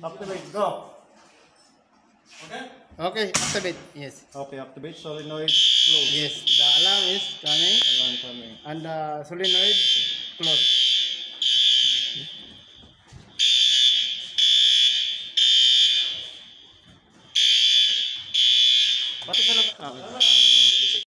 Activate, go. Okay? Okay, activate. Yes. Okay, activate solenoid close. Yes. The alarm is coming Alarm coming. and the solenoid close. Pati sa labas. Ah,